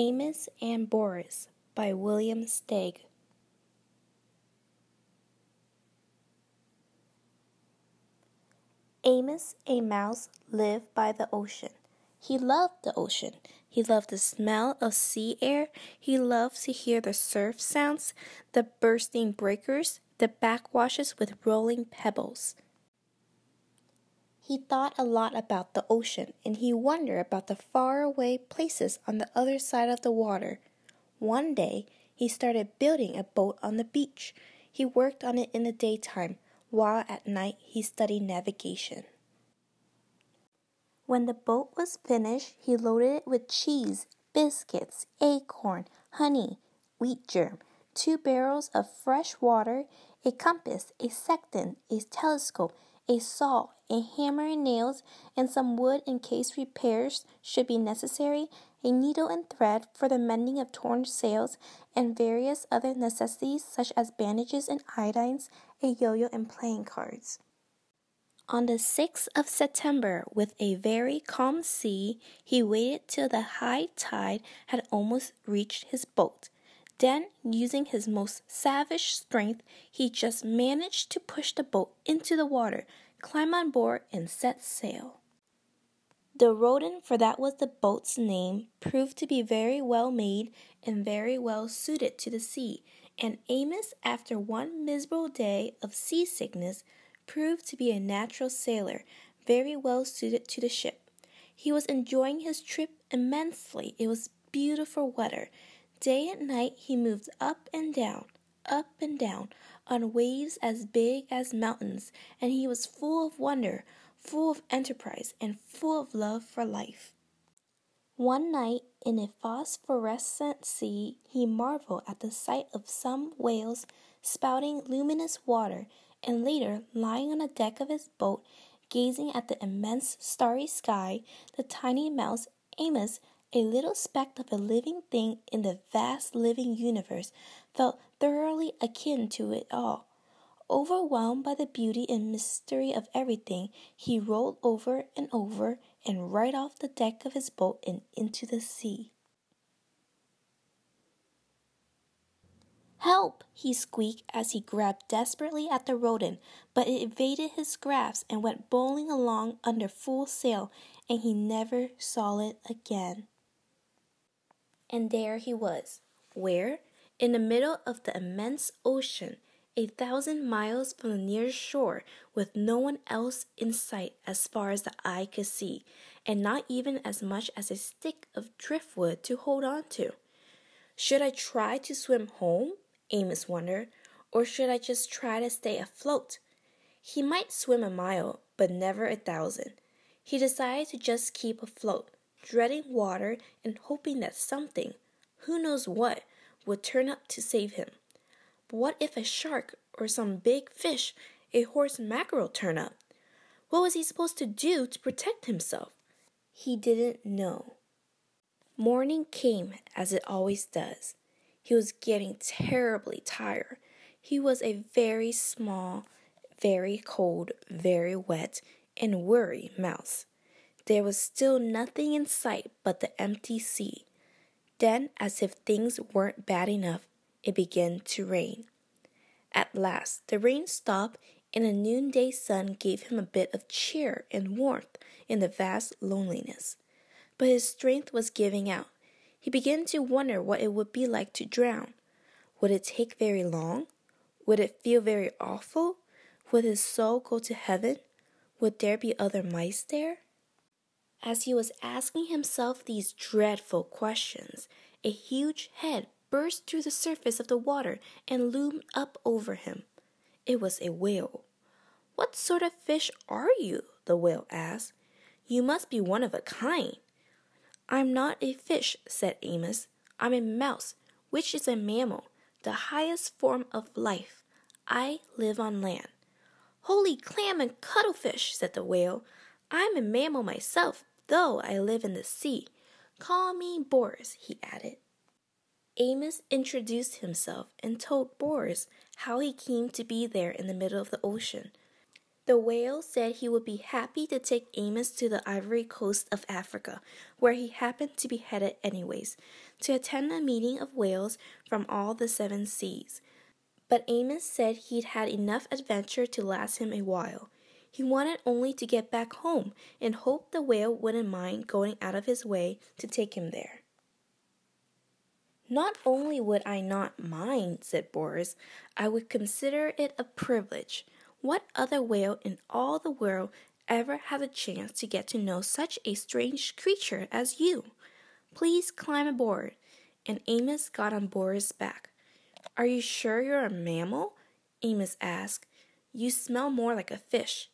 Amos and Boris by William Steig. Amos, a mouse, lived by the ocean. He loved the ocean. He loved the smell of sea air. He loved to hear the surf sounds, the bursting breakers, the backwashes with rolling pebbles. He thought a lot about the ocean and he wondered about the faraway places on the other side of the water. One day, he started building a boat on the beach. He worked on it in the daytime, while at night he studied navigation. When the boat was finished, he loaded it with cheese, biscuits, acorn, honey, wheat germ, two barrels of fresh water, a compass, a sextant, a telescope, a saw, a hammer and nails, and some wood in case repairs should be necessary, a needle and thread for the mending of torn sails, and various other necessities such as bandages and iodines, a yo yo, and playing cards. On the 6th of September, with a very calm sea, he waited till the high tide had almost reached his boat. Then, using his most savage strength, he just managed to push the boat into the water, climb on board, and set sail. The Rodent, for that was the boat's name, proved to be very well made and very well suited to the sea, and Amos, after one miserable day of seasickness, proved to be a natural sailor, very well suited to the ship. He was enjoying his trip immensely. It was beautiful weather Day and night he moved up and down, up and down, on waves as big as mountains, and he was full of wonder, full of enterprise, and full of love for life. One night, in a phosphorescent sea, he marveled at the sight of some whales spouting luminous water, and later, lying on the deck of his boat, gazing at the immense starry sky, the tiny mouse Amos a little speck of a living thing in the vast living universe, felt thoroughly akin to it all. Overwhelmed by the beauty and mystery of everything, he rolled over and over and right off the deck of his boat and into the sea. Help! he squeaked as he grabbed desperately at the rodent, but it evaded his grasp and went bowling along under full sail, and he never saw it again. And there he was. Where? In the middle of the immense ocean, a thousand miles from the nearest shore, with no one else in sight as far as the eye could see, and not even as much as a stick of driftwood to hold on to. Should I try to swim home? Amos wondered, or should I just try to stay afloat? He might swim a mile, but never a thousand. He decided to just keep afloat dreading water and hoping that something, who knows what, would turn up to save him. But what if a shark or some big fish, a horse mackerel, turn up? What was he supposed to do to protect himself? He didn't know. Morning came as it always does. He was getting terribly tired. He was a very small, very cold, very wet, and worry mouse. There was still nothing in sight but the empty sea. Then, as if things weren't bad enough, it began to rain. At last, the rain stopped, and the noonday sun gave him a bit of cheer and warmth in the vast loneliness. But his strength was giving out. He began to wonder what it would be like to drown. Would it take very long? Would it feel very awful? Would his soul go to heaven? Would there be other mice there? As he was asking himself these dreadful questions, a huge head burst through the surface of the water and loomed up over him. It was a whale. What sort of fish are you? the whale asked. You must be one of a kind. I'm not a fish, said Amos. I'm a mouse, which is a mammal, the highest form of life. I live on land. Holy clam and cuttlefish, said the whale. I'm a mammal myself, though I live in the sea. Call me Boris, he added. Amos introduced himself and told Boris how he came to be there in the middle of the ocean. The whale said he would be happy to take Amos to the ivory coast of Africa, where he happened to be headed anyways, to attend a meeting of whales from all the seven seas. But Amos said he'd had enough adventure to last him a while. He wanted only to get back home and hoped the whale wouldn't mind going out of his way to take him there. Not only would I not mind, said Boris, I would consider it a privilege. What other whale in all the world ever had a chance to get to know such a strange creature as you? Please climb aboard. And Amos got on Boris' back. Are you sure you're a mammal? Amos asked. You smell more like a fish.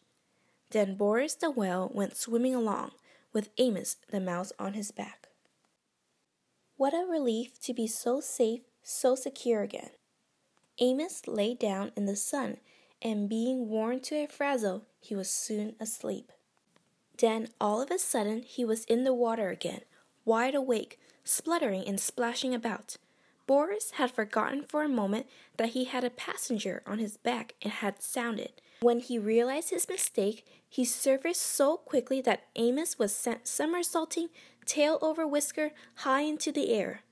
Then Boris the whale went swimming along, with Amos the mouse on his back. What a relief to be so safe, so secure again. Amos lay down in the sun and being worn to a frazzle, he was soon asleep. Then, all of a sudden, he was in the water again, wide awake, spluttering and splashing about. Boris had forgotten for a moment that he had a passenger on his back and had sounded. When he realized his mistake, he surfaced so quickly that Amos was sent somersaulting, tail over whisker, high into the air.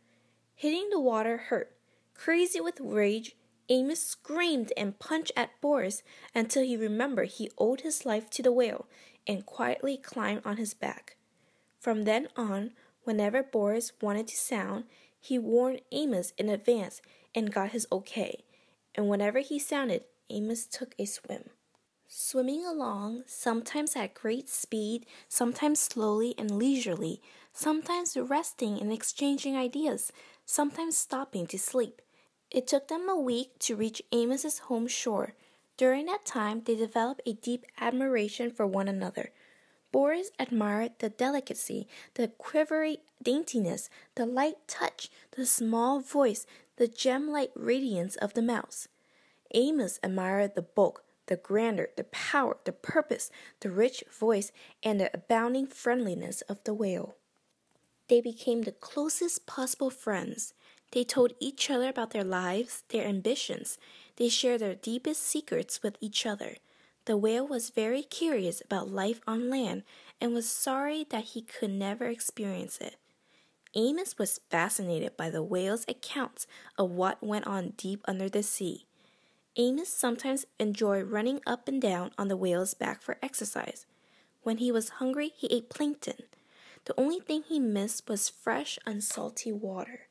Hitting the water hurt. Crazy with rage, Amos screamed and punched at Boris until he remembered he owed his life to the whale and quietly climbed on his back. From then on, whenever Boris wanted to sound, he warned Amos in advance and got his okay, and whenever he sounded, Amos took a swim. Swimming along, sometimes at great speed, sometimes slowly and leisurely, sometimes resting and exchanging ideas, sometimes stopping to sleep. It took them a week to reach Amos's home shore. During that time, they developed a deep admiration for one another. Boris admired the delicacy, the quivery daintiness, the light touch, the small voice, the gem like radiance of the mouse. Amos admired the bulk, the grandeur, the power, the purpose, the rich voice, and the abounding friendliness of the whale. They became the closest possible friends. They told each other about their lives, their ambitions. They shared their deepest secrets with each other. The whale was very curious about life on land and was sorry that he could never experience it. Amos was fascinated by the whale's accounts of what went on deep under the sea. Amos sometimes enjoyed running up and down on the whale's back for exercise. When he was hungry, he ate plankton. The only thing he missed was fresh, unsalty water.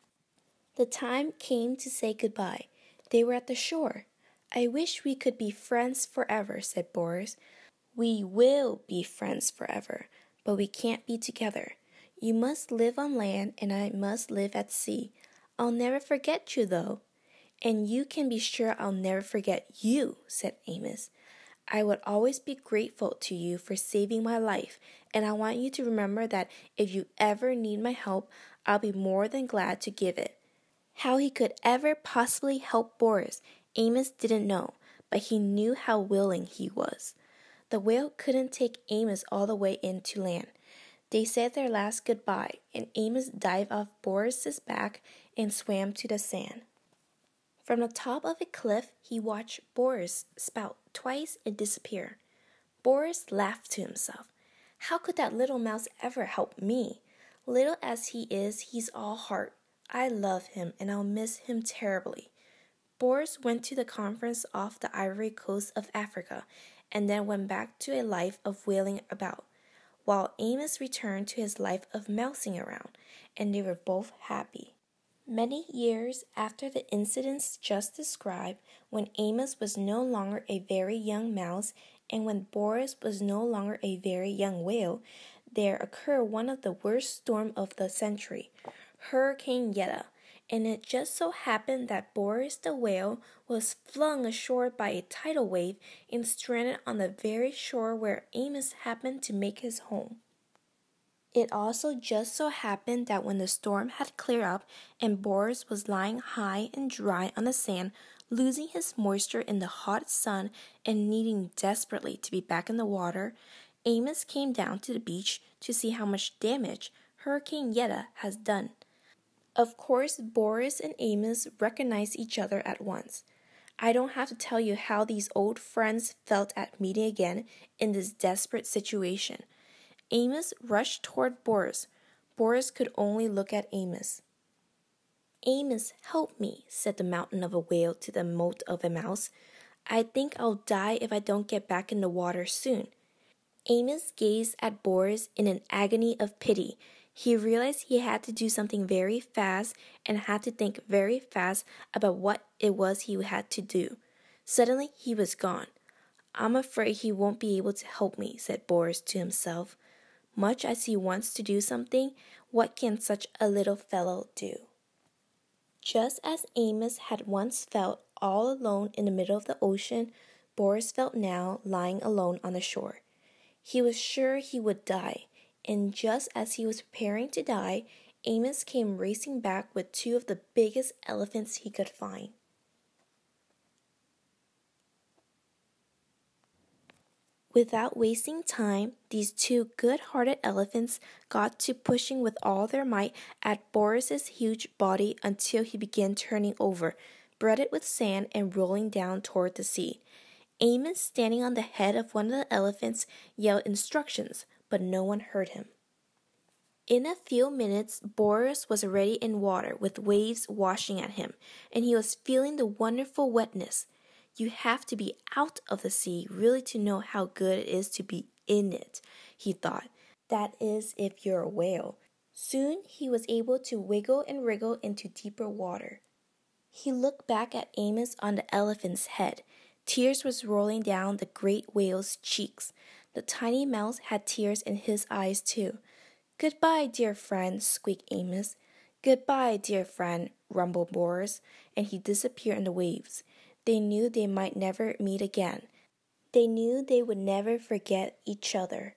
The time came to say goodbye. They were at the shore. I wish we could be friends forever, said Boris. We will be friends forever, but we can't be together. You must live on land, and I must live at sea. I'll never forget you, though. And you can be sure I'll never forget you, said Amos. I would always be grateful to you for saving my life, and I want you to remember that if you ever need my help, I'll be more than glad to give it. How he could ever possibly help Boris, Amos didn't know, but he knew how willing he was. The whale couldn't take Amos all the way in to land. They said their last goodbye, and Amos dived off Boris's back and swam to the sand. From the top of a cliff, he watched Boris spout twice and disappear. Boris laughed to himself. How could that little mouse ever help me? Little as he is, he's all heart. I love him and I'll miss him terribly. Boris went to the conference off the ivory coast of Africa and then went back to a life of whaling about, while Amos returned to his life of mousing around, and they were both happy. Many years after the incidents just described, when Amos was no longer a very young mouse and when Boris was no longer a very young whale, there occurred one of the worst storms of the century. Hurricane Yetta, and it just so happened that Boris the whale was flung ashore by a tidal wave and stranded on the very shore where Amos happened to make his home. It also just so happened that when the storm had cleared up and Boris was lying high and dry on the sand, losing his moisture in the hot sun and needing desperately to be back in the water, Amos came down to the beach to see how much damage Hurricane Yetta has done. Of course, Boris and Amos recognized each other at once. I don't have to tell you how these old friends felt at meeting again in this desperate situation. Amos rushed toward Boris. Boris could only look at Amos. Amos, help me, said the mountain of a whale to the mote of a mouse. I think I'll die if I don't get back in the water soon. Amos gazed at Boris in an agony of pity. He realized he had to do something very fast and had to think very fast about what it was he had to do. Suddenly, he was gone. I'm afraid he won't be able to help me, said Boris to himself. Much as he wants to do something, what can such a little fellow do? Just as Amos had once felt all alone in the middle of the ocean, Boris felt now lying alone on the shore. He was sure he would die, and just as he was preparing to die, Amos came racing back with two of the biggest elephants he could find. Without wasting time, these two good hearted elephants got to pushing with all their might at Boris's huge body until he began turning over, breaded with sand and rolling down toward the sea. Amos, standing on the head of one of the elephants, yelled instructions, but no one heard him. In a few minutes, Boris was already in water with waves washing at him, and he was feeling the wonderful wetness. You have to be out of the sea really to know how good it is to be in it, he thought. That is, if you're a whale. Soon he was able to wiggle and wriggle into deeper water. He looked back at Amos on the elephant's head. Tears was rolling down the great whale's cheeks. The tiny mouse had tears in his eyes too. Goodbye, dear friend, squeaked Amos. Goodbye, dear friend, rumbled Boris, and he disappeared in the waves. They knew they might never meet again. They knew they would never forget each other.